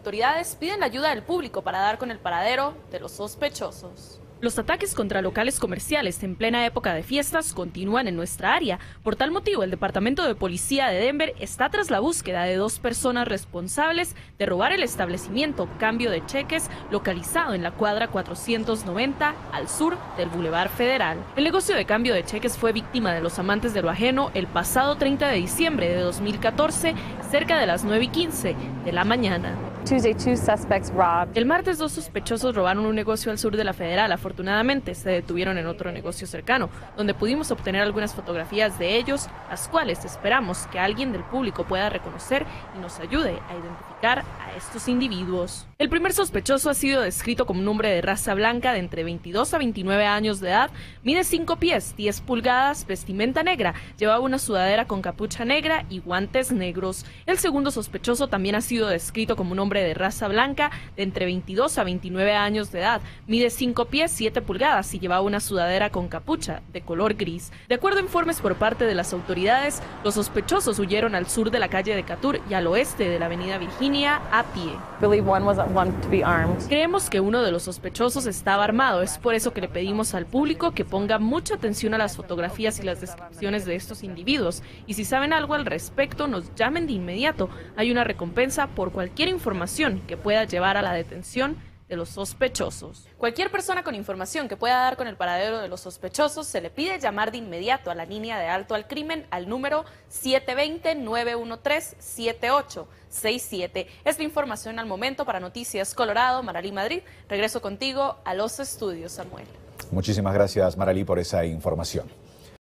autoridades piden la ayuda del público para dar con el paradero de los sospechosos. Los ataques contra locales comerciales en plena época de fiestas continúan en nuestra área. Por tal motivo, el Departamento de Policía de Denver está tras la búsqueda de dos personas responsables de robar el establecimiento Cambio de Cheques localizado en la cuadra 490 al sur del Boulevard Federal. El negocio de cambio de cheques fue víctima de los amantes de lo ajeno el pasado 30 de diciembre de 2014 cerca de las 9 y 15 de la mañana. El martes dos sospechosos robaron un negocio al sur de la Federal. Afortunadamente se detuvieron en otro negocio cercano, donde pudimos obtener algunas fotografías de ellos, las cuales esperamos que alguien del público pueda reconocer y nos ayude a identificar estos individuos. El primer sospechoso ha sido descrito como un hombre de raza blanca de entre 22 a 29 años de edad, mide 5 pies, 10 pulgadas, vestimenta negra, llevaba una sudadera con capucha negra y guantes negros. El segundo sospechoso también ha sido descrito como un hombre de raza blanca de entre 22 a 29 años de edad. Mide 5 pies 7 pulgadas y llevaba una sudadera con capucha de color gris. De acuerdo a informes por parte de las autoridades, los sospechosos huyeron al sur de la calle de Catur y al oeste de la avenida Virginia a pie. Creemos que uno de los sospechosos estaba armado, es por eso que le pedimos al público que ponga mucha atención a las fotografías y las descripciones de estos individuos y si saben algo al respecto nos llamen de inmediato. Hay una recompensa por cualquier información que pueda llevar a la detención de los sospechosos. Cualquier persona con información que pueda dar con el paradero de los sospechosos se le pide llamar de inmediato a la línea de alto al crimen al número 720-913-7867. Es la información al momento para Noticias Colorado, Maralí Madrid. Regreso contigo a los estudios, Samuel. Muchísimas gracias, Maralí, por esa información.